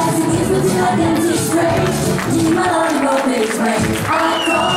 Yes, it keeps me chugging to straight. Need my love, go big break. I call.